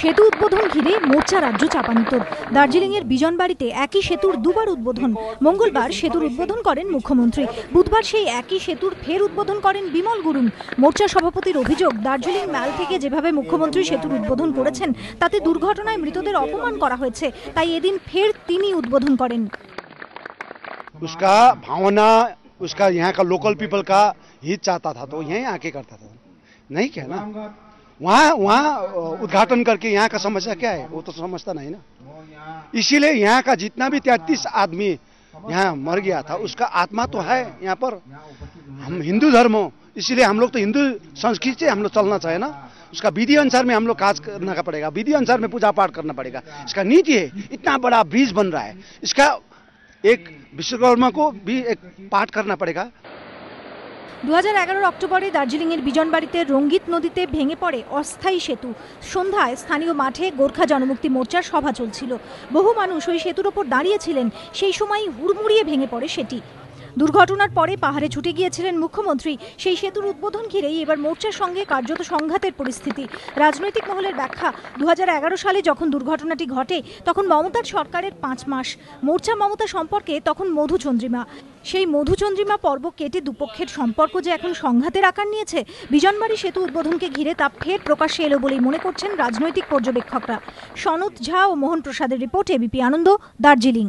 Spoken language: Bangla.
সেতু উদ্বোধন ঘিরে মোর্চা রাজ্য চাপানুতর দার্জিলিংয়ের বিজনবাড়িতে একই সেতুর দুবার উদ্বোধন মঙ্গলবার সেতুর উদ্বোধন করেন মুখ্যমন্ত্রী বুধবার সেই একই সেতুর ফের উদ্বোধন করেন বিমল গুরুং মোর্চা সভাপতির অভিযোগ দার্জিলিং ম্যাল থেকে যেভাবে মুখ্যমন্ত্রী সেতুর উদ্বোধন করেছেন তাতে দুর্ঘটনায় মৃতদের অপমান করা হয়েছে তাই এদিন ফের তিনি উদ্বোধন করেন उसका भावना उसका यहाँ का लोकल पीपल का हित चाहता था तो यहीं आके करता था नहीं क्या ना वहाँ वहाँ, उद्घाटन करके यहाँ का समस्या क्या है? वो तो समझता नहीं ना। इसीलिए यहाँ का जितना भी तैतीस आदमी यहाँ मर गया था, उसका आत्मा तो है यहाँ पर। हम हिंदू धर्म हो, इसीलिए हम लोग तो हिंदू संस्कृति से हम लोग चलना चाहिए ना। उसका विधि अनुसार में हम लोग काज करना का पड़ेगा, विधि अनुसार में पूजा पाठ करना पड़ेगा। इसका नीति है, इतना बड़ा ब्रिज बन रहा है। इसका एक विश्वकर्मा को भी एक पाठ करना पड़ेगा। দু হাজার এগারো অক্টোবরে দার্জিলিংয়ের বিজনবাড়িতে রঙ্গিত নদীতে ভেঙে পড়ে অস্থায়ী সেতু। সন্ধ্যায় স্থানীয় মাঠে গোর্খা জনমুক্তি মোর্চার সভা চলছিল। বহু মানুষ ওই সেতুর ওপর দাঁড়িয়েছিলেন সেই সময় হুড়মুড়িয়ে ভেঙে পড়ে সেটি। দুর্ঘটনার পরে পাহাড়ে ছুটে গিয়েছিলেন মুখ্যমন্ত্রী। সেই সেতুর উদ্বোধন ঘিরেই এবার মোর্চার সঙ্গে কার্যত সংঘাতের পরিস্থিতি। রাজনৈতিক মহলের ব্যাখ্যা দু হাজার এগারো সালে যখন দুর্ঘটনাটি ঘটে, তখন মমতার সরকারের পাঁচ মাস। মোর্চা মমতা সম্পর্কে তখন মধুচন্দ্রিমা সেই মধুচন্দ্রিমা পর্ব কেটে দুপক্ষের সম্পর্ক যে এখন সংঘাতের আকার নিয়েছে, বিজনবাড়ি সেতু উদ্বোধনকে ঘিরে তা ফের প্রকাশ্যে এলো বলেই মনে করছেন রাজনৈতিক পর্যবেক্ষকরা। সনৎ ঝা ও মোহন প্রসাদের রিপোর্ট এবিপি আনন্দ, দার্জিলিং।